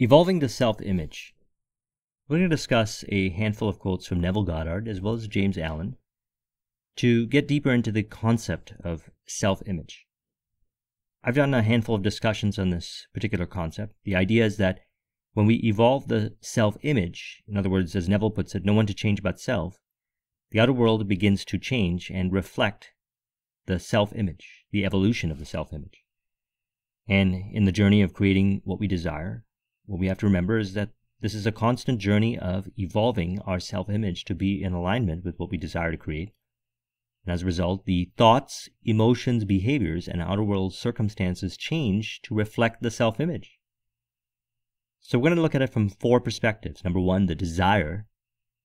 Evolving the Self Image. We're going to discuss a handful of quotes from Neville Goddard as well as James Allen to get deeper into the concept of self image. I've done a handful of discussions on this particular concept. The idea is that when we evolve the self image, in other words, as Neville puts it, no one to change but self, the outer world begins to change and reflect the self image, the evolution of the self image. And in the journey of creating what we desire, what we have to remember is that this is a constant journey of evolving our self image to be in alignment with what we desire to create. And as a result, the thoughts, emotions, behaviors, and outer world circumstances change to reflect the self image. So we're going to look at it from four perspectives. Number one, the desire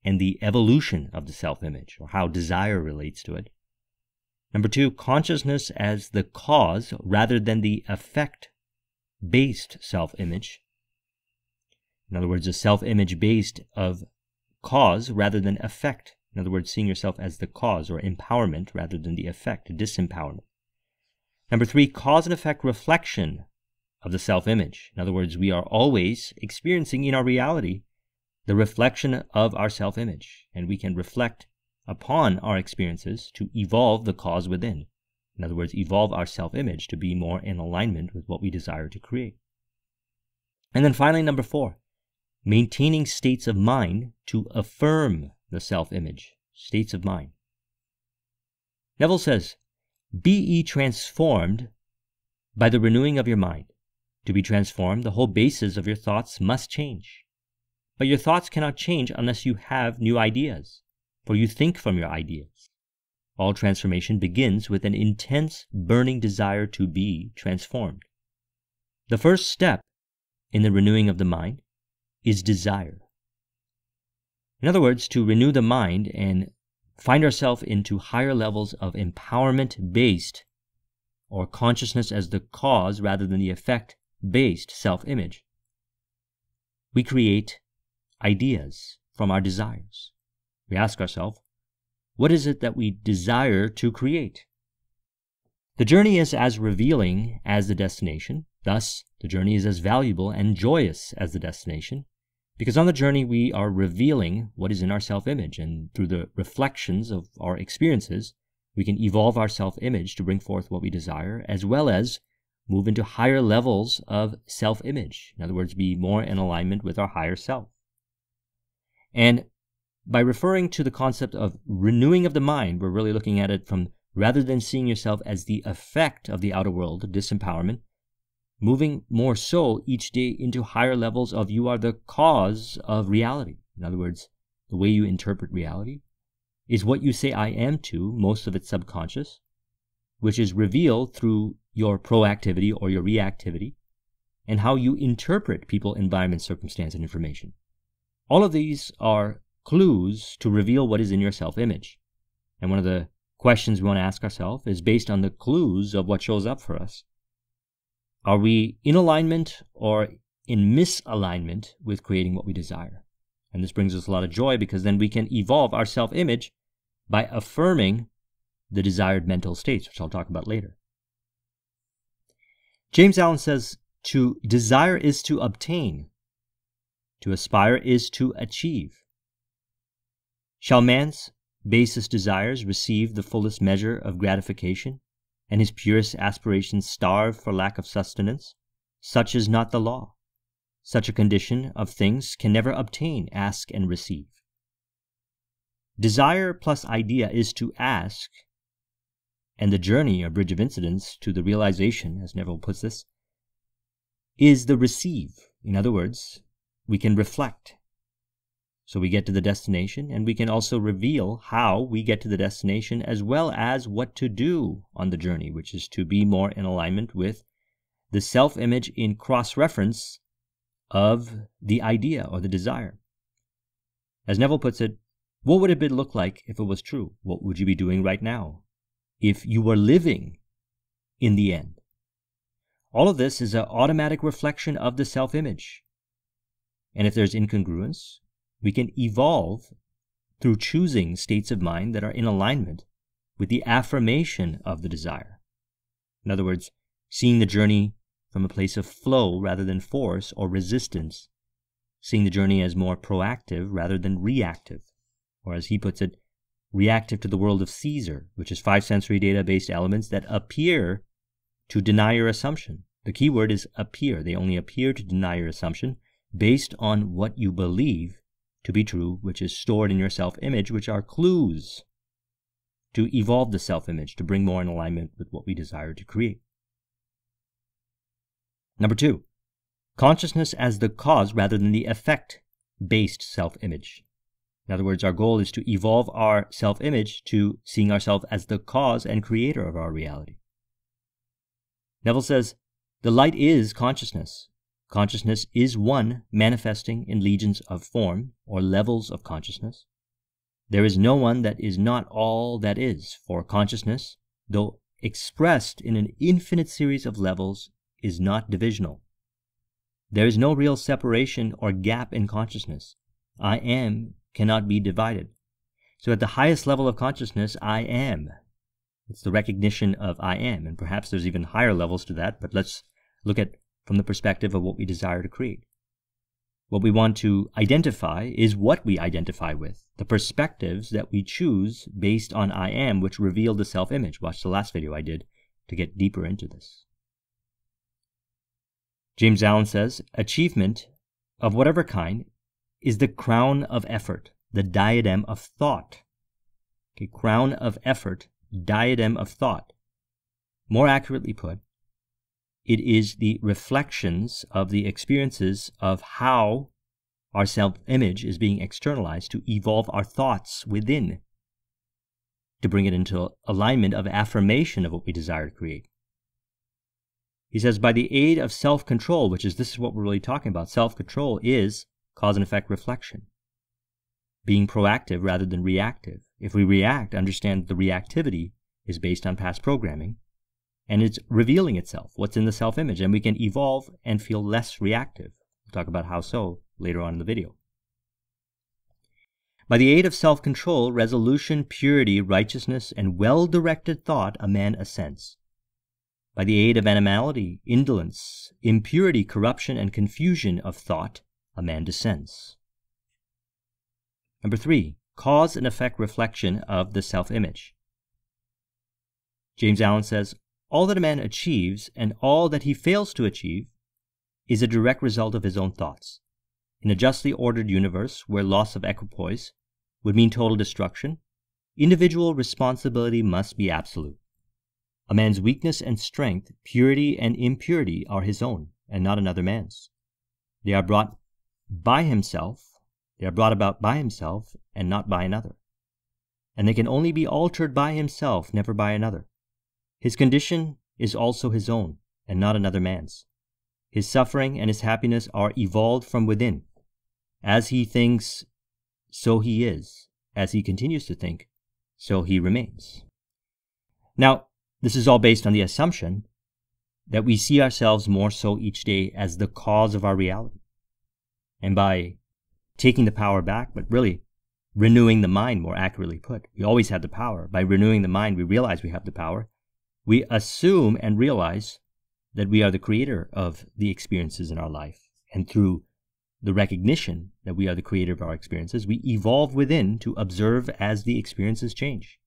and the evolution of the self image, or how desire relates to it. Number two, consciousness as the cause rather than the effect based self image. In other words, a self image based of cause rather than effect. In other words, seeing yourself as the cause or empowerment rather than the effect, disempowerment. Number three, cause and effect reflection of the self image. In other words, we are always experiencing in our reality the reflection of our self image, and we can reflect upon our experiences to evolve the cause within. In other words, evolve our self image to be more in alignment with what we desire to create. And then finally, number four, maintaining states of mind to affirm the self image, states of mind. Neville says, Be ye transformed by the renewing of your mind. To be transformed, the whole basis of your thoughts must change. But your thoughts cannot change unless you have new ideas, for you think from your ideas. All transformation begins with an intense, burning desire to be transformed. The first step in the renewing of the mind is desire. In other words, to renew the mind and find ourselves into higher levels of empowerment based or consciousness as the cause rather than the effect based self image. We create ideas from our desires. We ask ourselves, what is it that we desire to create? The journey is as revealing as the destination. Thus, the journey is as valuable and joyous as the destination. Because on the journey, we are revealing what is in our self image, and through the reflections of our experiences, we can evolve our self image to bring forth what we desire, as well as move into higher levels of self image. In other words, be more in alignment with our higher self. And by referring to the concept of renewing of the mind, we're really looking at it from rather than seeing yourself as the effect of the outer world, disempowerment, moving more so each day into higher levels of you are the cause of reality. In other words, the way you interpret reality is what you say I am to, most of it subconscious, which is revealed through your proactivity or your reactivity, and how you interpret people, environment, circumstance, and information. All of these are clues to reveal what is in your self image. And one of the questions we want to ask ourselves is based on the clues of what shows up for us. Are we in alignment or in misalignment with creating what we desire? And this brings us a lot of joy because then we can evolve our self image by affirming the desired mental states, which I'll talk about later. James Allen says to desire is to obtain, to aspire is to achieve. Shall man's basest desires receive the fullest measure of gratification? And his purest aspirations starve for lack of sustenance? Such is not the law. Such a condition of things can never obtain, ask, and receive. Desire plus idea is to ask, and the journey, or bridge of incidents, to the realization, as Neville puts this, is the receive. In other words, we can reflect so we get to the destination, and we can also reveal how we get to the destination as well as what to do on the journey, which is to be more in alignment with the self image in cross reference of the idea or the desire. As Neville puts it, what would it look like if it was true? What would you be doing right now? If you were living in the end? All of this is an automatic reflection of the self image. And if there's incongruence, we can evolve through choosing states of mind that are in alignment with the affirmation of the desire. In other words, seeing the journey from a place of flow rather than force or resistance, seeing the journey as more proactive rather than reactive, or as he puts it, reactive to the world of Caesar, which is five sensory data based elements that appear to deny your assumption. The key word is appear. They only appear to deny your assumption based on what you believe to be true, which is stored in your self image, which are clues to evolve the self image, to bring more in alignment with what we desire to create. Number two, consciousness as the cause rather than the effect based self image. In other words, our goal is to evolve our self image to seeing ourselves as the cause and creator of our reality. Neville says, The light is consciousness. Consciousness is one manifesting in legions of form, or levels of consciousness. There is no one that is not all that is, for consciousness, though expressed in an infinite series of levels, is not divisional. There is no real separation or gap in consciousness. I am cannot be divided. So at the highest level of consciousness, I am. It's the recognition of I am, and perhaps there's even higher levels to that, but let's look at from the perspective of what we desire to create. What we want to identify is what we identify with, the perspectives that we choose based on I am, which reveal the self image. Watch the last video I did to get deeper into this. James Allen says achievement of whatever kind is the crown of effort, the diadem of thought. Okay, crown of effort, diadem of thought. More accurately put, it is the reflections of the experiences of how our self image is being externalized to evolve our thoughts within, to bring it into alignment of affirmation of what we desire to create. He says, by the aid of self control, which is this is what we're really talking about, self control is cause and effect reflection. Being proactive rather than reactive. If we react, understand the reactivity is based on past programming and it's revealing itself, what's in the self image, and we can evolve and feel less reactive. We'll talk about how so later on in the video. By the aid of self control, resolution, purity, righteousness, and well directed thought, a man ascends. By the aid of animality, indolence, impurity, corruption, and confusion of thought, a man descends. Number three, cause and effect reflection of the self image. James Allen says, All that a man achieves and all that he fails to achieve is a direct result of his own thoughts. In a justly ordered universe where loss of equipoise would mean total destruction, individual responsibility must be absolute. A man's weakness and strength, purity and impurity are his own, and not another man's. They are brought by himself, they are brought about by himself and not by another. And they can only be altered by himself, never by another. His condition is also his own and not another man's. His suffering and his happiness are evolved from within. As he thinks, so he is. As he continues to think, so he remains. Now, this is all based on the assumption that we see ourselves more so each day as the cause of our reality and by taking the power back, but really renewing the mind, more accurately put. We always had the power. By renewing the mind, we realize we have the power. We assume and realize that we are the creator of the experiences in our life. And through the recognition that we are the creator of our experiences, we evolve within to observe as the experiences change.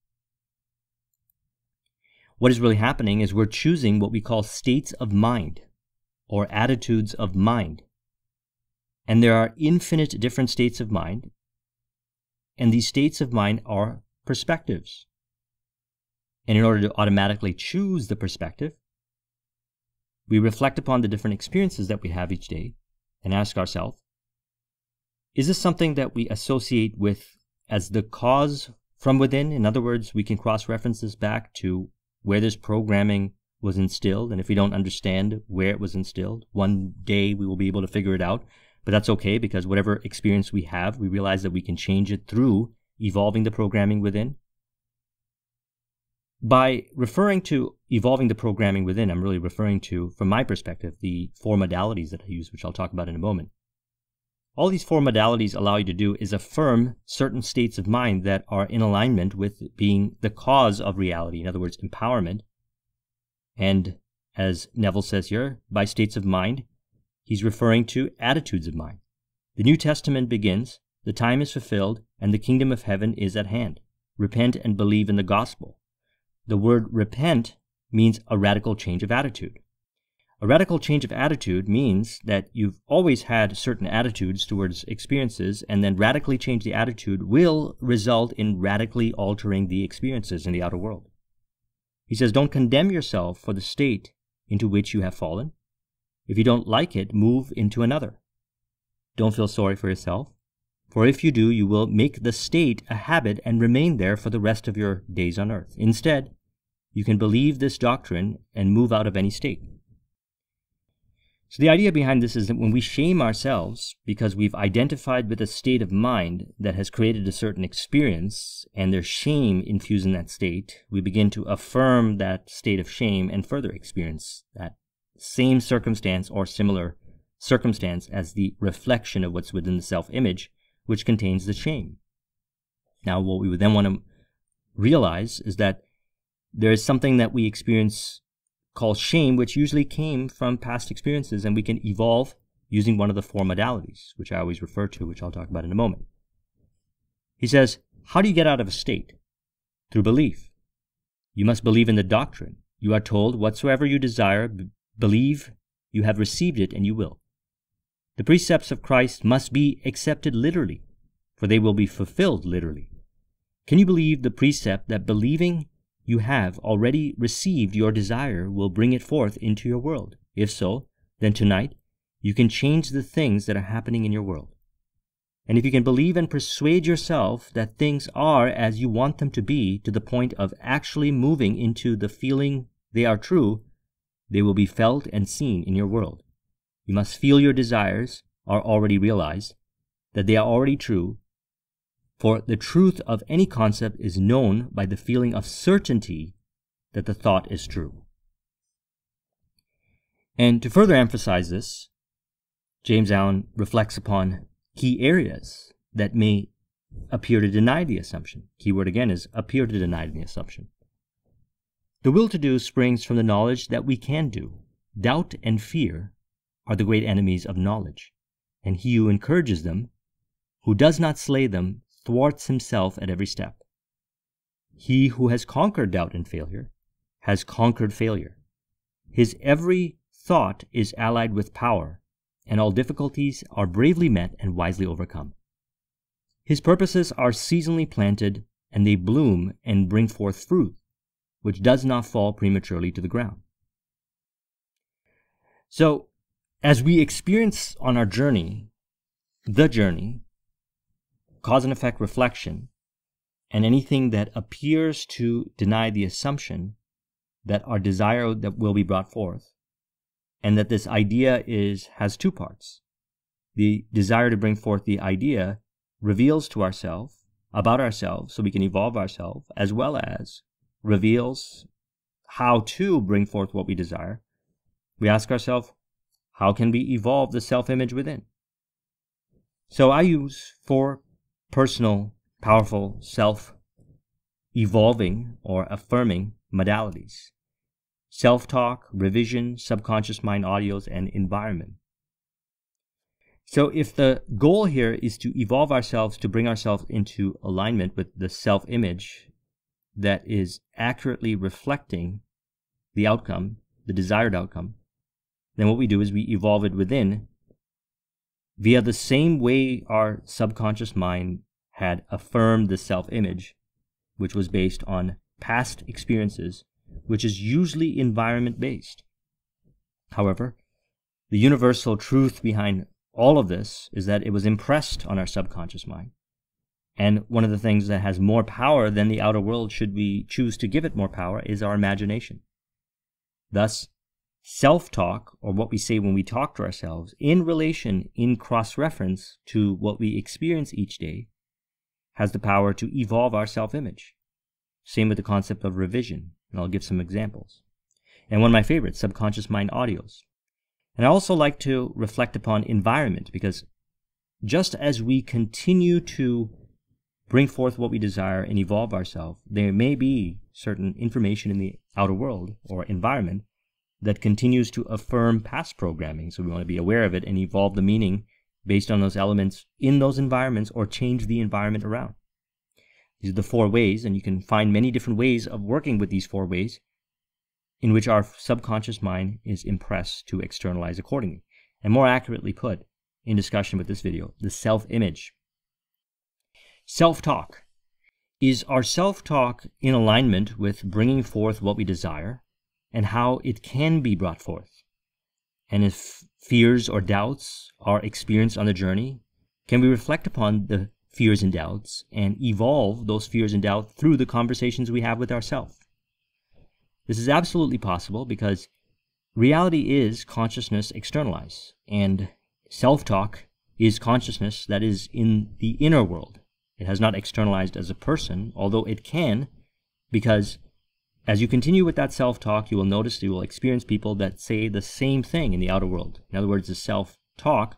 What is really happening is we're choosing what we call states of mind or attitudes of mind and there are infinite different states of mind. And these states of mind are perspectives. And in order to automatically choose the perspective, we reflect upon the different experiences that we have each day and ask ourselves, is this something that we associate with as the cause from within? In other words, we can cross reference this back to where this programming was instilled. And if we don't understand where it was instilled, one day we will be able to figure it out. But that's okay because whatever experience we have, we realize that we can change it through evolving the programming within. By referring to evolving the programming within, I'm really referring to, from my perspective, the four modalities that I use, which I'll talk about in a moment. All these four modalities allow you to do is affirm certain states of mind that are in alignment with being the cause of reality. In other words, empowerment and as Neville says here, by states of mind, he's referring to attitudes of mind. The New Testament begins, the time is fulfilled, and the kingdom of heaven is at hand. Repent and believe in the gospel. The word repent means a radical change of attitude. A radical change of attitude means that you've always had certain attitudes towards experiences, and then radically change the attitude will result in radically altering the experiences in the outer world. He says, Don't condemn yourself for the state into which you have fallen. If you don't like it, move into another. Don't feel sorry for yourself, for if you do, you will make the state a habit and remain there for the rest of your days on earth. Instead, you can believe this doctrine and move out of any state. So the idea behind this is that when we shame ourselves because we've identified with a state of mind that has created a certain experience and there's shame infused in that state, we begin to affirm that state of shame and further experience that same circumstance or similar circumstance as the reflection of what's within the self-image, which contains the shame. Now, what we would then want to realize is that there is something that we experience called shame, which usually came from past experiences, and we can evolve using one of the four modalities, which I always refer to, which I'll talk about in a moment. He says, How do you get out of a state? Through belief. You must believe in the doctrine. You are told, Whatsoever you desire, believe you have received it, and you will. The precepts of Christ must be accepted literally, for they will be fulfilled literally. Can you believe the precept that believing you have already received your desire will bring it forth into your world? If so, then tonight you can change the things that are happening in your world. And if you can believe and persuade yourself that things are as you want them to be to the point of actually moving into the feeling they are true, they will be felt and seen in your world. You must feel your desires are already realized, that they are already true, for the truth of any concept is known by the feeling of certainty that the thought is true. And to further emphasize this, James Allen reflects upon key areas that may appear to deny the assumption. Keyword again is appear to deny the assumption. The will to do springs from the knowledge that we can do. Doubt and fear are the great enemies of knowledge, and he who encourages them, who does not slay them, thwarts himself at every step. He who has conquered doubt and failure has conquered failure. His every thought is allied with power, and all difficulties are bravely met and wisely overcome. His purposes are seasonally planted, and they bloom and bring forth fruit, which does not fall prematurely to the ground. So, as we experience on our journey, the journey, cause and effect reflection, and anything that appears to deny the assumption that our desire that will be brought forth, and that this idea is has two parts. The desire to bring forth the idea reveals to ourselves about ourselves so we can evolve ourselves, as well as reveals how to bring forth what we desire. We ask ourselves, how can we evolve the self image within? So I use four personal, powerful, self evolving or affirming modalities self talk, revision, subconscious mind audios, and environment. So, if the goal here is to evolve ourselves to bring ourselves into alignment with the self image that is accurately reflecting the outcome, the desired outcome, then what we do is we evolve it within via the same way our subconscious mind had affirmed the self image, which was based on past experiences, which is usually environment based. However, the universal truth behind all of this is that it was impressed on our subconscious mind. And one of the things that has more power than the outer world, should we choose to give it more power, is our imagination. Thus, self talk, or what we say when we talk to ourselves, in relation, in cross reference to what we experience each day, has the power to evolve our self image. Same with the concept of revision, and I'll give some examples. And one of my favorites, subconscious mind audios. And I also like to reflect upon environment because just as we continue to bring forth what we desire and evolve ourselves, there may be certain information in the outer world or environment that continues to affirm past programming. So we want to be aware of it and evolve the meaning based on those elements in those environments or change the environment around. These are the four ways, and you can find many different ways of working with these four ways in which our subconscious mind is impressed to externalize accordingly. And more accurately put, in discussion with this video, the self image. Self talk. Is our self talk in alignment with bringing forth what we desire and how it can be brought forth? And if fears or doubts are experienced on the journey, can we reflect upon the fears and doubts and evolve those fears and doubts through the conversations we have with ourselves? This is absolutely possible because reality is consciousness externalized, and self talk is consciousness that is in the inner world. It has not externalized as a person, although it can, because as you continue with that self talk, you will notice you will experience people that say the same thing in the outer world. In other words, the self talk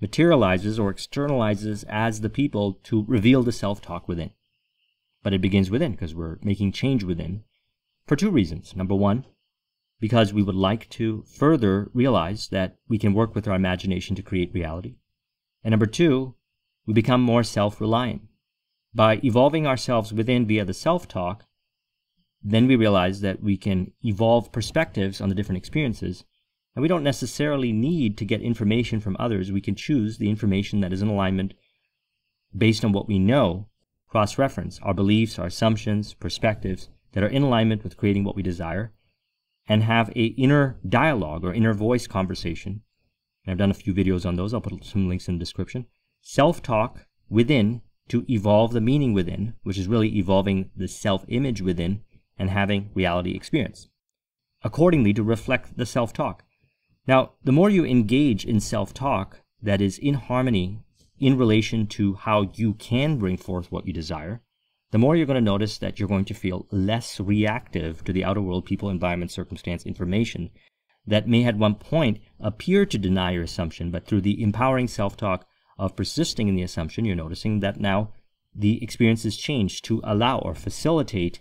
materializes or externalizes as the people to reveal the self talk within. But it begins within because we're making change within for two reasons. Number one, because we would like to further realize that we can work with our imagination to create reality. And number two, we become more self reliant. By evolving ourselves within via the self talk, then we realize that we can evolve perspectives on the different experiences. And we don't necessarily need to get information from others. We can choose the information that is in alignment based on what we know, cross reference our beliefs, our assumptions, perspectives that are in alignment with creating what we desire, and have a inner dialogue or inner voice conversation. And I've done a few videos on those. I'll put some links in the description self talk within to evolve the meaning within, which is really evolving the self image within and having reality experience. Accordingly, to reflect the self talk. Now, the more you engage in self talk that is in harmony in relation to how you can bring forth what you desire, the more you're going to notice that you're going to feel less reactive to the outer world, people, environment, circumstance, information that may at one point appear to deny your assumption, but through the empowering self talk, of persisting in the assumption, you're noticing that now the experience is changed to allow or facilitate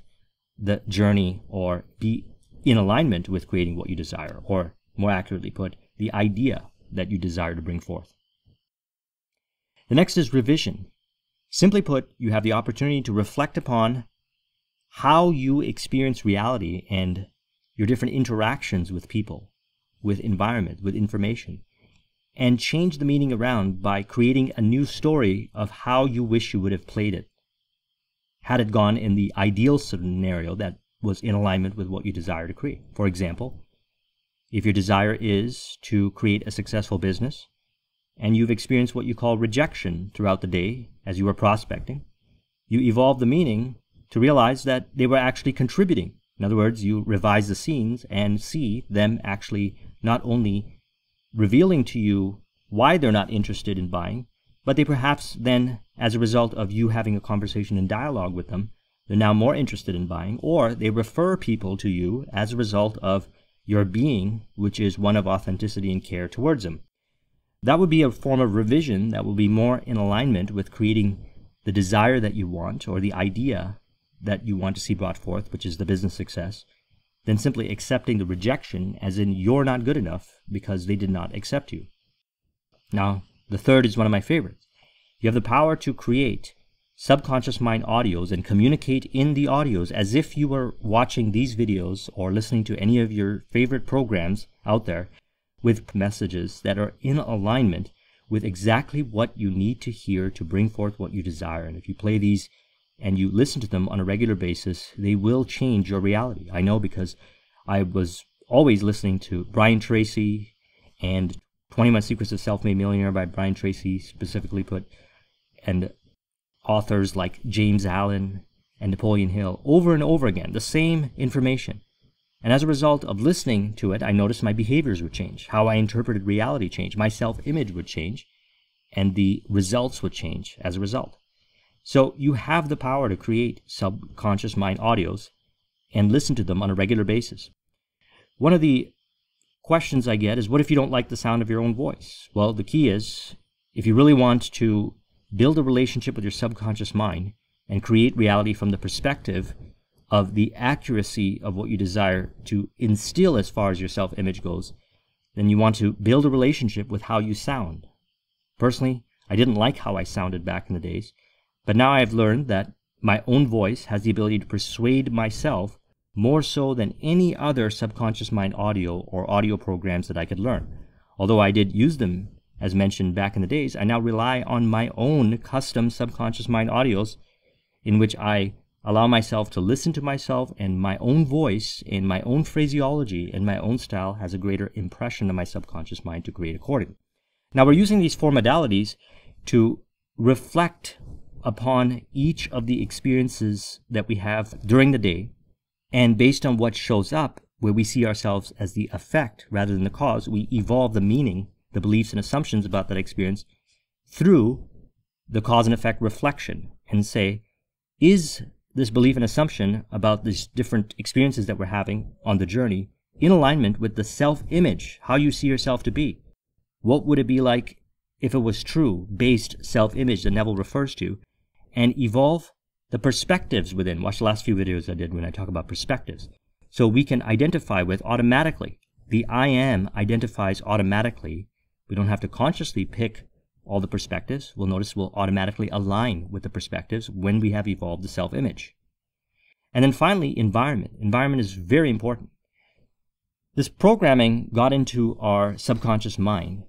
the journey or be in alignment with creating what you desire, or more accurately put, the idea that you desire to bring forth. The next is revision. Simply put, you have the opportunity to reflect upon how you experience reality and your different interactions with people, with environment, with information, and change the meaning around by creating a new story of how you wish you would have played it. Had it gone in the ideal scenario that was in alignment with what you desire to create. For example, if your desire is to create a successful business and you've experienced what you call rejection throughout the day as you were prospecting, you evolve the meaning to realize that they were actually contributing. In other words, you revise the scenes and see them actually not only revealing to you why they're not interested in buying, but they perhaps then, as a result of you having a conversation and dialogue with them, they're now more interested in buying, or they refer people to you as a result of your being, which is one of authenticity and care towards them. That would be a form of revision that will be more in alignment with creating the desire that you want or the idea that you want to see brought forth, which is the business success, than simply accepting the rejection as in you're not good enough because they did not accept you. Now, the third is one of my favorites. You have the power to create subconscious mind audios and communicate in the audios as if you were watching these videos or listening to any of your favorite programs out there with messages that are in alignment with exactly what you need to hear to bring forth what you desire. And if you play these and you listen to them on a regular basis, they will change your reality. I know because I was always listening to Brian Tracy and 21 Secrets of Self-Made Millionaire by Brian Tracy specifically put, and authors like James Allen and Napoleon Hill over and over again, the same information. And as a result of listening to it, I noticed my behaviors would change, how I interpreted reality change, my self-image would change, and the results would change as a result. So you have the power to create subconscious mind audios and listen to them on a regular basis. One of the questions I get is what if you don't like the sound of your own voice? Well, the key is if you really want to build a relationship with your subconscious mind and create reality from the perspective of the accuracy of what you desire to instill as far as your self image goes, then you want to build a relationship with how you sound. Personally, I didn't like how I sounded back in the days, but now I have learned that my own voice has the ability to persuade myself more so than any other subconscious mind audio or audio programs that I could learn. Although I did use them, as mentioned back in the days, I now rely on my own custom subconscious mind audios in which I allow myself to listen to myself and my own voice in my own phraseology and my own style has a greater impression of my subconscious mind to create accordingly. Now we're using these four modalities to reflect upon each of the experiences that we have during the day and based on what shows up where we see ourselves as the effect rather than the cause, we evolve the meaning, the beliefs and assumptions about that experience through the cause and effect reflection and say, is this belief and assumption about these different experiences that we're having on the journey in alignment with the self image, how you see yourself to be. What would it be like if it was true, based self image that Neville refers to, and evolve the perspectives within? Watch the last few videos I did when I talk about perspectives. So we can identify with automatically. The I am identifies automatically. We don't have to consciously pick all the perspectives, we'll notice we'll automatically align with the perspectives when we have evolved the self image. And then finally, environment. Environment is very important. This programming got into our subconscious mind,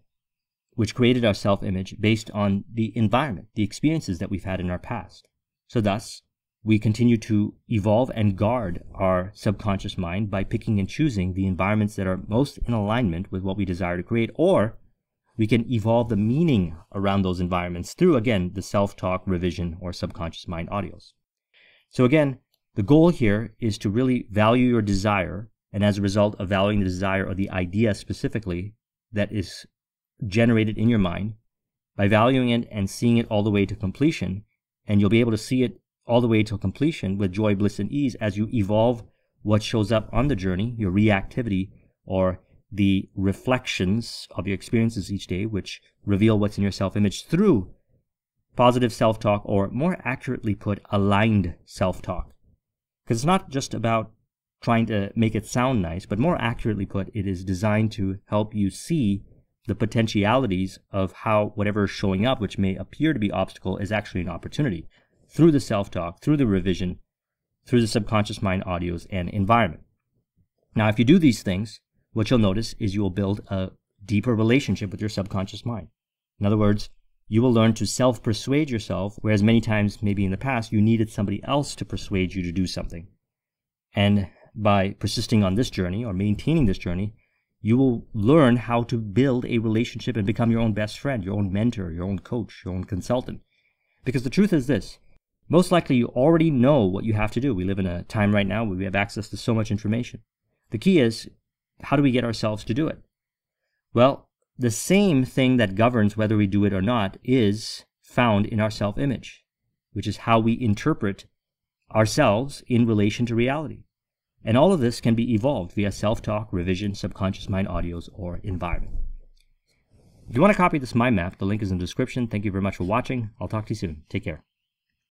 which created our self image based on the environment, the experiences that we've had in our past. So, thus, we continue to evolve and guard our subconscious mind by picking and choosing the environments that are most in alignment with what we desire to create or we can evolve the meaning around those environments through, again, the self talk, revision, or subconscious mind audios. So, again, the goal here is to really value your desire, and as a result of valuing the desire or the idea specifically that is generated in your mind, by valuing it and seeing it all the way to completion, and you'll be able to see it all the way till completion with joy, bliss, and ease as you evolve what shows up on the journey, your reactivity, or the reflections of your experiences each day, which reveal what's in your self image through positive self talk, or more accurately put, aligned self talk. Because it's not just about trying to make it sound nice, but more accurately put, it is designed to help you see the potentialities of how whatever is showing up, which may appear to be obstacle, is actually an opportunity through the self talk, through the revision, through the subconscious mind audios and environment. Now, if you do these things, what you'll notice is you will build a deeper relationship with your subconscious mind. In other words, you will learn to self persuade yourself, whereas many times, maybe in the past, you needed somebody else to persuade you to do something. And by persisting on this journey or maintaining this journey, you will learn how to build a relationship and become your own best friend, your own mentor, your own coach, your own consultant. Because the truth is this most likely you already know what you have to do. We live in a time right now where we have access to so much information. The key is how do we get ourselves to do it? Well, the same thing that governs whether we do it or not is found in our self image, which is how we interpret ourselves in relation to reality. And all of this can be evolved via self talk, revision, subconscious mind audios, or environment. If you want to copy this mind map, the link is in the description. Thank you very much for watching. I'll talk to you soon. Take care.